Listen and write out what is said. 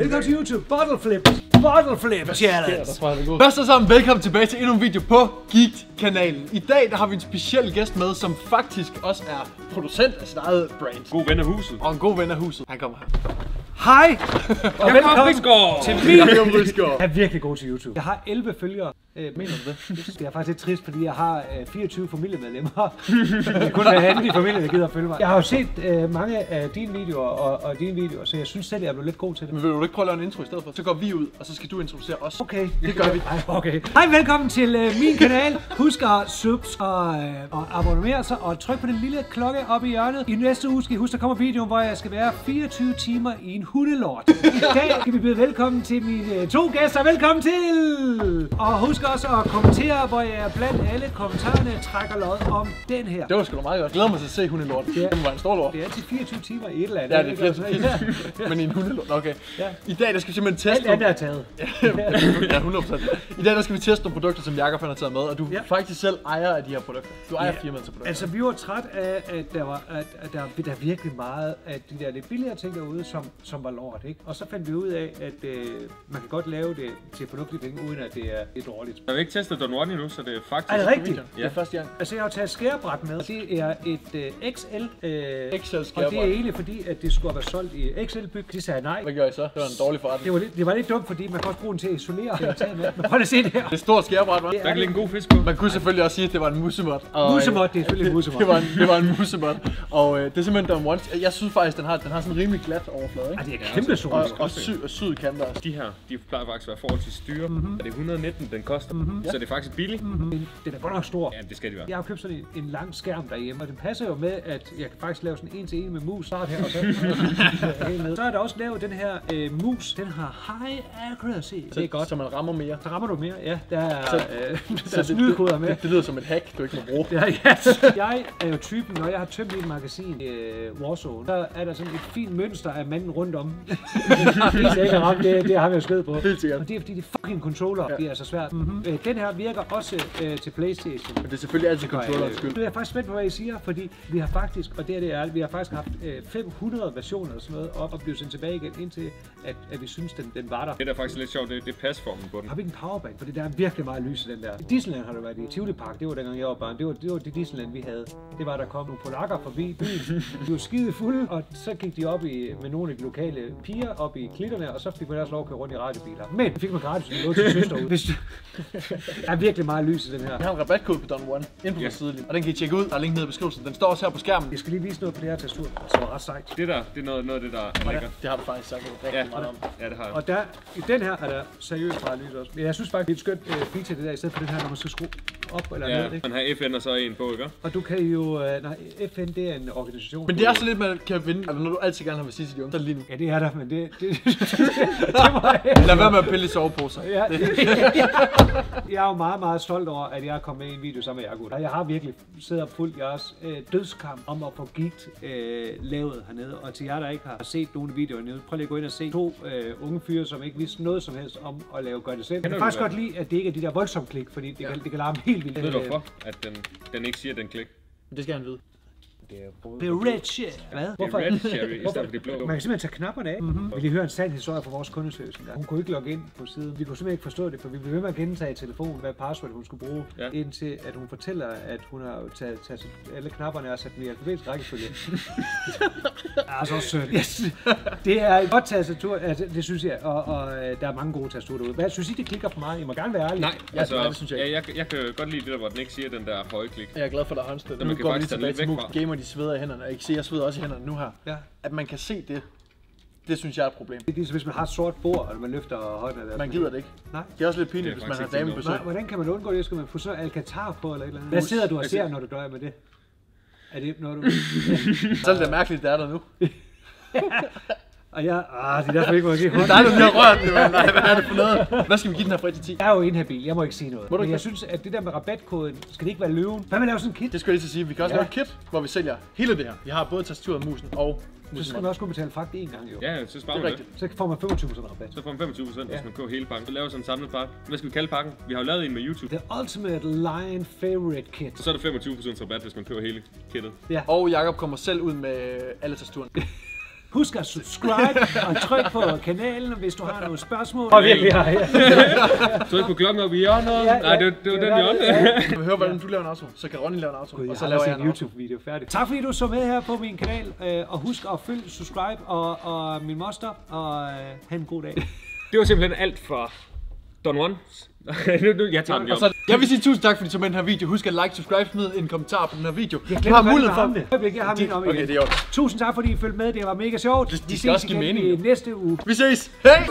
Velkommen til YouTube. Bottle flip. Bottle flip challenge. Først og sammen, velkommen tilbage til endnu en video på Geek-kanalen. I dag der har vi en speciel gæst med, som faktisk også er producent af sit eget brand. God ven af huset. Og en god ven af huset. Han kommer her. Hej. Og velkommen til Rysgaard. Jeg er virkelig god til YouTube. Jeg har 11 følgere. Øh, mener du det? Det er faktisk lidt trist, fordi jeg har øh, 24 familiemedlemmer. det er kun hver anden i familien, der gider at følge mig. Jeg har jo set øh, mange af dine videoer og, og dine videoer, så jeg synes selv, jeg er blevet lidt god til det. Men vil du ikke prøve at lave en intro i stedet for? Så går vi ud, og så skal du introducere os. Okay, Det gør vi. Ej, okay. Hej, velkommen til øh, min kanal. Husk at subs og, øh, og abonnere sig og tryk på den lille klokke oppe i hjørnet. I næste uge skal I huske, der kommer videoen, hvor jeg skal være 24 timer i en hundelort. I dag skal vi byde velkommen til mine øh, to gæster. Velkommen til! Og husk også at kommentere, hvor jeg blandt alle kommentarerne trækker lod om den her. Det var sgu da meget godt. Glæder mig til at se hundelort. Ja. Det var en stor lort. Det er altid 24 timer i et eller andet. Ja, det er ikke? flere Altså, ja. Men i en hundelort. Okay. Ja. I dag der skal vi simpelthen Alt teste andet er taget. ja, 100%. I dag der skal vi teste nogle produkter, som Jakob har taget med, og du Ja. faktisk selv ejer af de her produkter. Du ejer Ja. firmaet til produkter. Altså, vi var træt af, at der var at, at der, der er virkelig meget af de der lidt billigere ting derude, som, som var lort, ikke? Og så fandt vi ud af, at øh, man kan godt lave det til fornuftige penge, uden at det er, det er dårligt. Jeg har ikke testet Don One endnu, så det er faktisk... Er det rigtigt? Det er første gang. Altså, jeg har taget skærebræt med, og det er et øh, XL. Øh, XL og det er skærebræt. egentlig fordi, at det skulle være solgt i XL-byg. De sagde nej. Hvad gør I så? Det var en dårlig forretning. Det var, lidt, det var lidt dumt, fordi man kan også bruge den til at isolere. Er med. Men prøv lige at se det her. Det er stort skærebræt? Det Der kan ligge en god fisk på. Man kunne selvfølgelig også sige, at det var en musemot. Og, Musemot, det er selvfølgelig en musemot. Det var en, det var en musemot. Og øh, det er simpelthen Don One. Jeg synes faktisk, den har, den har sådan en rimelig glat overflade, ikke? det er kæmpe stort. Og, og, sy, og syd kanter også. De her, de plejer faktisk at være forholdsvis styre. Mm-hmm. Er det 119, den koster? Mm-hmm. Så det er faktisk billigt. Mm-hmm. Den, den er godt nok stor. Ja, det skal de være. Jeg har købt sådan en, en lang skærm derhjemme, og den passer jo med, at jeg kan faktisk lave sådan en til en med mus. Start her, og så ned. Så er der også lavet den her øh, mus. Den har high accuracy. Det er godt. Så man rammer mere. Så rammer du mere. Ja, der er, Så- øh, der Så er det- snydekoder med. Det, det, lyder som et hack, du ikke må bruge. Ja, ja. Jeg er jo typen, når jeg har tømt mit magasin i øh, Warzone, så er der sådan et fint mønster af manden rundt om. det er det, det har vi jo skød på. Helt sikkert. Og det er fordi, de fucking controller, ja. det er så svært. Mm-hmm. Øh, den her virker også øh, til Playstation. Men det er selvfølgelig altid controllerens skyld. Det er jeg faktisk spændt på, hvad I siger, fordi vi har faktisk, og det er det ærligt, vi har faktisk haft øh, 500 versioner eller sådan noget op og blive sendt tilbage igen, indtil at, at vi synes, den, den var der. Det der er faktisk lidt sjovt, det, det er pasformen på den. Har vi ikke en powerbank? Fordi der er virkelig meget lys i den der. I Disneyland har det været i Tivoli Park, det var dengang jeg var barn. Det var, det var det Disneyland, vi havde. Det var, der kom nogle polakker forbi byen. De var skide fulde, og så gik de op i, med nogle af de lokale piger op i klitterne, og så fik man også lov at køre rundt i radiobiler. Men fik man gratis, lå til søster ud. Hvis, der er virkelig meget lys i den her. Vi har en rabatkode på Don One inde på Ja. vores sidelinje, og den kan I tjekke ud. Der er link nede i beskrivelsen. Den står også her på skærmen. Jeg skal lige vise noget på det her tastatur, som er ret sejt. Det der, det er noget, noget af det, der er lækkert. Det har du faktisk sagt rigtig Ja, meget om. ja, det har jeg. Og der, i den her er der seriøst meget lys også. Men jeg synes faktisk, det er et skønt uh, feature det der, i stedet for den her, når man skal skrue op eller Ja, ned. Ikke? man har FN og så en på, ikke? Og du kan jo, uh, nej, FN det er en organisation. Men det er så lidt, man kan vinde. Altså, når du altid gerne vil sige til de unge, så det lige nu. Ja, det er der, men det... det, det må jeg... Lad være med at pille i soveposer. Ja, jeg er jo meget, meget stolt over, at jeg er kommet med i en video sammen med Jakob. Og jeg har virkelig siddet og fulgt jeres øh, dødskamp om at få gigt øh, lavet hernede. Og til jer, der ikke har set nogle af videoerne hernede, prøv lige at gå ind og se to øh, unge fyre, som ikke vidste noget som helst om at lave gør det selv. Jeg kan faktisk godt lide, at det ikke er de der voldsomme klik, fordi det, ja. kan, det kan larme helt vildt. Ved du hvorfor? At den, den ikke siger, den klik. Det skal han vide. Det er red shit. Hvad? Det er red cherry, i stedet for det blå. Man kan simpelthen tage knapperne af. Mm-hmm. Vi lige høre en sand historie fra vores kundeservice engang. Hun kunne ikke logge ind på siden. Vi kunne simpelthen ikke forstå det, for vi blev ved med at gentage i telefonen, hvad password hun skulle bruge, ja. Indtil at hun fortæller, at hun har taget, taget alle knapperne og sat dem i alfabetisk rækkefølge. altså sødt. Yes. Det er et godt tastatur, altså, det synes jeg, og, og øh, der er mange gode tastaturer derude. Hvad synes I, det klikker for mig? I må gerne være ærlige. Nej, altså, nej, det synes jeg ja, ikke. jeg, jeg kan godt lide det der, hvor den ikke siger den der høje klik. Jeg er glad for, at der er håndstød. man Nu kan går vi lige faktisk tage tilbage den til lidt væk Gamer, de sveder i hænderne. Jeg kan se, jeg sveder også i hænderne nu her. Ja. At man kan se det, det synes jeg er et problem. Det er ligesom, hvis man har et sort bord, og man løfter af det. Man gider det ikke. Nej. Det er også lidt pinligt, Det hvis man har faktisk ikke dame på noget. Nej, hvordan kan man undgå det? Skal man få så Alcatar på eller et eller andet? Hvad sidder du og ser, når du døjer med det? Er det noget, du... Så er det mærkeligt, det er der nu. Og jeg... Ah, det er derfor, ikke må give hånd. Der er der lige har rørt det, mand. Nej, hvad er det for noget? Hvad skal vi give den her fra 1 til 10? Jeg er jo inhabil, jeg må ikke sige noget. Må du Men jeg synes, at det der med rabatkoden, skal det ikke være løven? Hvad med at lave sådan en kit? Det skulle jeg lige til at sige. Vi kan også Ja. lave et kit, hvor vi sælger hele det her. Vi har både tastaturet, musen og Så musen. skal man også kunne betale fragt én gang, jo. Ja, så sparer Det er man det. rigtigt. Så får man 25% rabat. Så får man 25 procent, hvis Ja. man køber hele pakken. Så laver vi sådan en samlet pakke. Hvad skal vi kalde pakken? Vi har jo lavet en med YouTube. The Ultimate Lion Favorite Kit. Så er det 25 procent rabat, hvis man køber hele kittet. Ja. Og Jakob kommer selv ud med alle tastaturerne. Husk at subscribe og tryk på kanalen, hvis du har nogle spørgsmål. Og virkelig har jeg. Tryk på klokken op i hjørnet. Ja, Nej, det, det var den ja, hjørne. Du vil høre, hvordan du laver en outro, så kan Ronny lave en outro, og Jeg så laver jeg en. YouTube-video færdig. Tak fordi du så med her på min kanal, øh, og husk at følge, subscribe og, og min moster, og øh, have en god dag. Det var simpelthen alt fra Don Juan. nu, nu, jeg tager den op. så, jeg vil sige tusind tak, fordi du så med den her video. Husk at like, subscribe, smid en kommentar på den her video. Jeg Du glemmer har mulighed for... det. Jeg har min om Okay, igen. det er godt. Tusind tak fordi I følte med, det var mega sjovt. Det- det Vi skal også ses give igen mening, i næste uge. Vi ses. Hej!